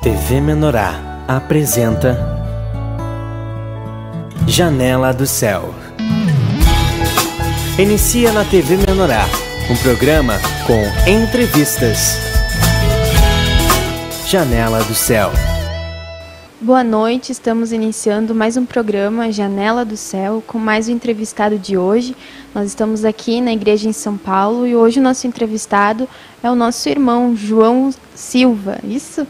TV Menorá apresenta Janela do Céu. Inicia na TV Menorá um programa com entrevistas. Janela do Céu. Boa noite, estamos iniciando mais um programa Janela do Céu com mais um entrevistado de hoje. Nós estamos aqui na igreja em São Paulo e hoje o nosso entrevistado é o nosso irmão João Silva, isso?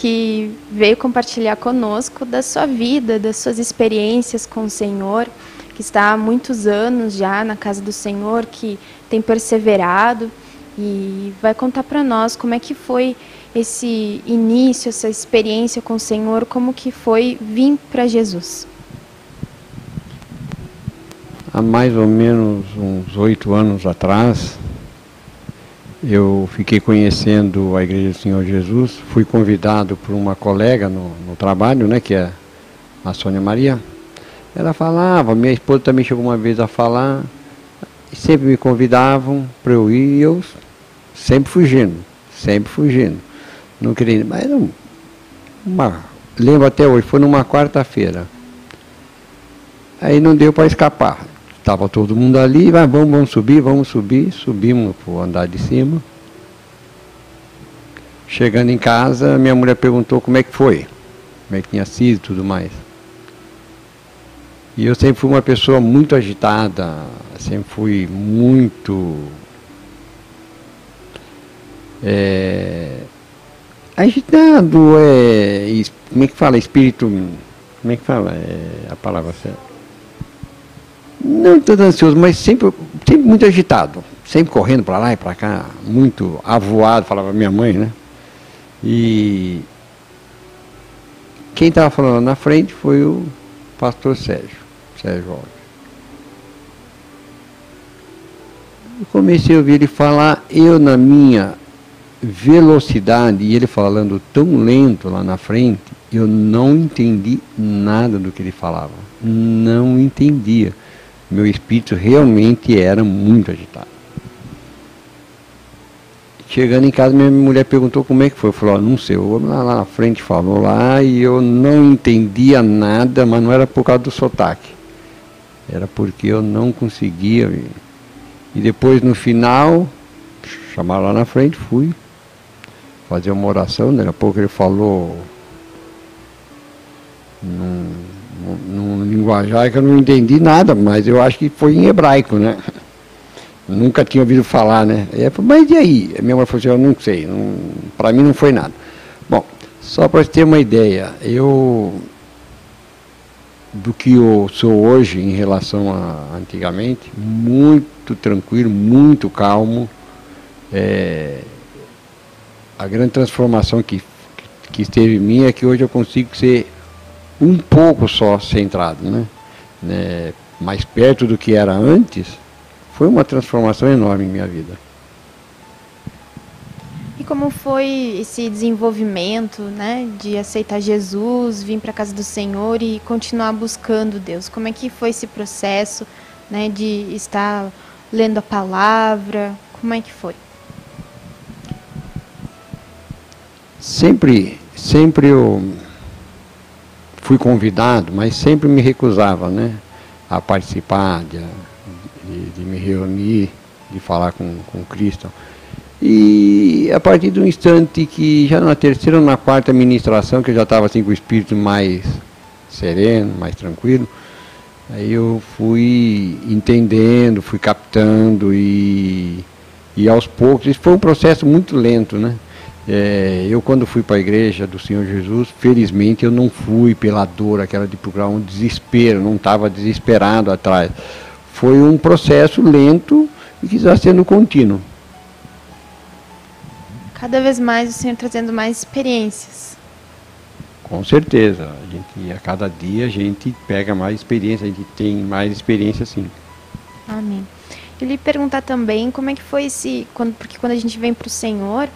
Que veio compartilhar conosco da sua vida, das suas experiências com o Senhor, que está há muitos anos já na casa do Senhor, que tem perseverado e vai contar para nós como é que foi esse início, essa experiência com o Senhor, como que foi vir para Jesus? Há mais ou menos uns oito anos atrás, eu fiquei conhecendo a Igreja do Senhor Jesus, fui convidado por uma colega no, no trabalho, né, que é a Sônia Maria. Ela falava, minha esposa também chegou uma vez a falar, sempre me convidavam para eu ir e eu sempre fugindo, sempre fugindo não queria, mas era uma, lembro até hoje, foi numa quarta-feira. Aí não deu para escapar. Estava todo mundo ali, mas vamos, vamos subir, vamos subir. Subimos para o andar de cima. Chegando em casa, minha mulher perguntou como é que foi, como é que tinha sido e tudo mais. E eu sempre fui uma pessoa muito agitada, sempre fui muito. É, agitado, é, como é que fala? Espírito, como é que fala? É, a palavra certa. Não tanto ansioso, mas sempre, sempre muito agitado. Sempre correndo para lá e para cá, muito avoado, falava minha mãe, né? E quem estava falando na frente foi o pastor Sérgio, Sérgio Alves. Eu comecei a ouvir ele falar, eu na minha velocidade e ele falando tão lento lá na frente, eu não entendi nada do que ele falava. Não entendia. Meu espírito realmente era muito agitado. Chegando em casa, minha mulher perguntou como é que foi. Eu falei, não sei, o homem lá, lá na frente falou lá e eu não entendia nada, mas não era por causa do sotaque. Era porque eu não conseguia. E depois no final, chamaram lá na frente, fui, fazer uma oração, daqui a pouco ele falou num, num linguajar que eu não entendi nada, mas eu acho que foi em hebraico, né? Nunca tinha ouvido falar, né? E mas e aí? A minha mãe falou assim, eu não sei, para mim não foi nada. Bom, só para ter uma ideia, eu do que eu sou hoje em relação a antigamente, muito tranquilo, muito calmo. É, a grande transformação que, que esteve em mim é que hoje eu consigo ser um pouco só centrado, né? né? Mais perto do que era antes, foi uma transformação enorme em minha vida. E como foi esse desenvolvimento, né, de aceitar Jesus, vir para a casa do Senhor e continuar buscando Deus? Como é que foi esse processo, né, de estar lendo a palavra? Como é que foi? Sempre, sempre eu fui convidado, mas sempre me recusava, né? A participar, de, de, de me reunir, de falar com, com Cristo. E a partir do instante que já na terceira ou na quarta ministração, que eu já estava assim com o espírito mais sereno, mais tranquilo, aí eu fui entendendo, fui captando e, e aos poucos, isso foi um processo muito lento, né? É, eu quando fui para a igreja do Senhor Jesus, felizmente eu não fui pela dor, aquela de procurar um desespero, não estava desesperado atrás. Foi um processo lento e que está sendo contínuo. Cada vez mais o Senhor trazendo mais experiências. Com certeza. A, gente, a cada dia a gente pega mais experiência, a gente tem mais experiência sim. Amém. Eu lhe perguntar também como é que foi esse. Quando, porque quando a gente vem para o Senhor,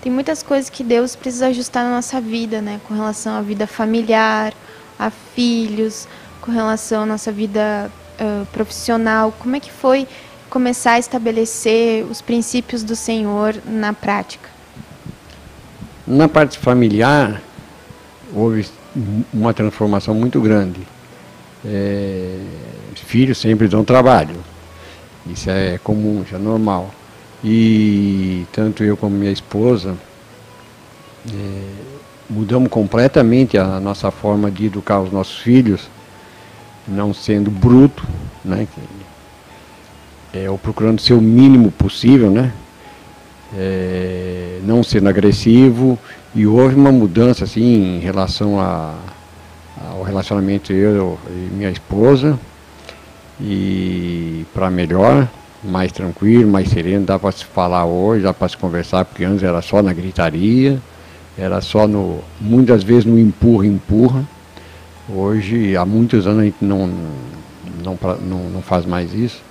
tem muitas coisas que Deus precisa ajustar na nossa vida, né? Com relação à vida familiar, a filhos, com relação à nossa vida uh, profissional. Como é que foi começar a estabelecer os princípios do Senhor na prática? Na parte familiar, houve uma transformação muito grande. É, filhos sempre dão trabalho, isso é comum, isso é normal. E tanto eu como minha esposa é, mudamos completamente a nossa forma de educar os nossos filhos, não sendo bruto, né? É, ou procurando ser o mínimo possível, né? É, não sendo agressivo e houve uma mudança assim em relação a, ao relacionamento eu e minha esposa e para melhor mais tranquilo mais sereno dá para se falar hoje dá para se conversar porque antes era só na gritaria era só no muitas vezes no empurra empurra. Hoje há muitos anos a gente não não, não, não faz mais isso.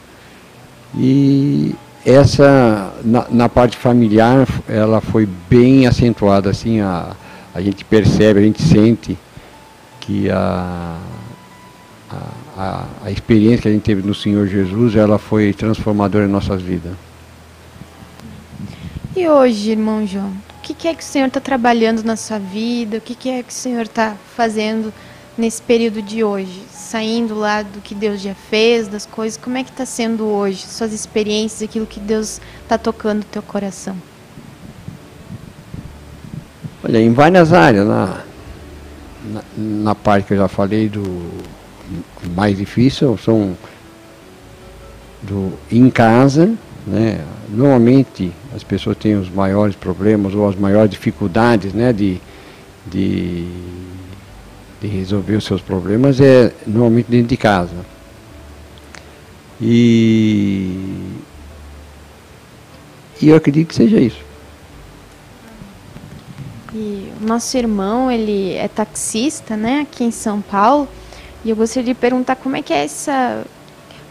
E essa na, na, parte familiar ela foi bem acentuada assim a, a gente percebe a gente sente que a, a, a experiência que a gente teve no Senhor Jesus ela foi transformadora em nossas vidas. E hoje irmão João o que, que é que o Senhor está trabalhando na sua vida? O que, que é que o Senhor está fazendo nesse período de hoje, saindo lá do que Deus já fez, das coisas, como é que está sendo hoje, suas experiências, aquilo que Deus está tocando no teu coração? Olha, em várias áreas, na, na, na parte que eu já falei do mais difícil, são do em casa, né? Normalmente as pessoas têm os maiores problemas ou as maiores dificuldades, né, de, de de resolver os seus problemas é normalmente dentro de casa. E, e eu acredito que seja isso. E o nosso irmão, ele é taxista, né, aqui em São Paulo. E eu gostaria de perguntar como é que é essa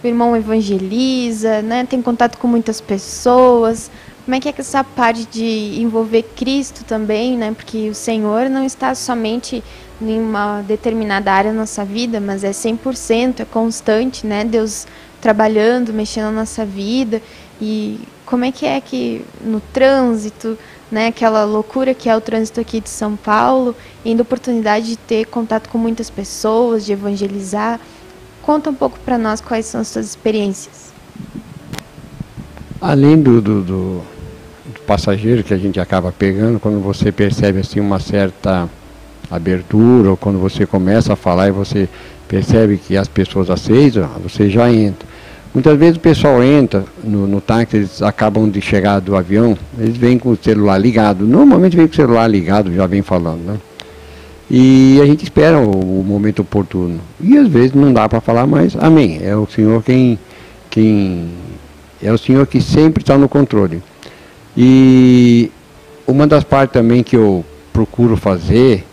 o irmão evangeliza, né, tem contato com muitas pessoas. Como é que é essa parte de envolver Cristo também, né? Porque o Senhor não está somente em uma determinada área da nossa vida, mas é 100%, é constante, né? Deus trabalhando, mexendo na nossa vida. E como é que é que no trânsito, né, aquela loucura que é o trânsito aqui de São Paulo, indo oportunidade de ter contato com muitas pessoas, de evangelizar. Conta um pouco para nós quais são as suas experiências. Além do, do, do, do passageiro que a gente acaba pegando, quando você percebe assim uma certa abertura, ou quando você começa a falar e você percebe que as pessoas aceitam, você já entra. Muitas vezes o pessoal entra no, no táxi, eles acabam de chegar do avião, eles vêm com o celular ligado. Normalmente vem com o celular ligado, já vem falando, né? E a gente espera o, o momento oportuno. E às vezes não dá para falar mais, amém. É o Senhor quem, quem. É o Senhor que sempre está no controle. E uma das partes também que eu procuro fazer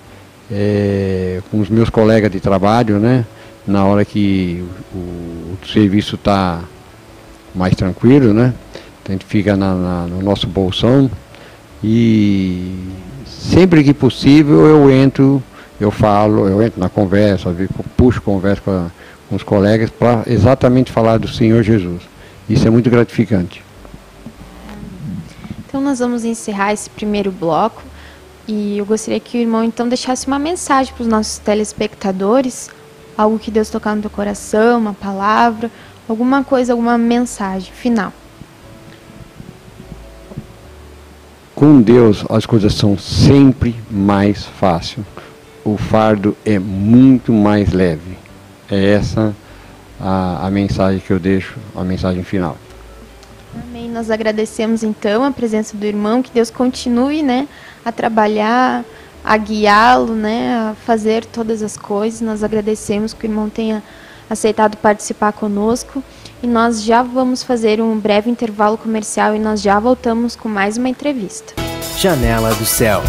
é, com os meus colegas de trabalho, né? Na hora que o, o serviço está mais tranquilo, né? A gente fica na, na, no nosso bolsão e sempre que possível eu entro, eu falo, eu entro na conversa, puxo conversa com, a, com os colegas para exatamente falar do Senhor Jesus. Isso é muito gratificante. Então nós vamos encerrar esse primeiro bloco. E eu gostaria que o irmão então deixasse uma mensagem para os nossos telespectadores, algo que Deus tocar no teu coração, uma palavra, alguma coisa, alguma mensagem final. Com Deus as coisas são sempre mais fáceis. O fardo é muito mais leve. É essa a, a mensagem que eu deixo, a mensagem final. Amém. Nós agradecemos então a presença do irmão, que Deus continue, né, a trabalhar, a guiá-lo, né, a fazer todas as coisas. Nós agradecemos que o irmão tenha aceitado participar conosco e nós já vamos fazer um breve intervalo comercial e nós já voltamos com mais uma entrevista. Janela do Céu.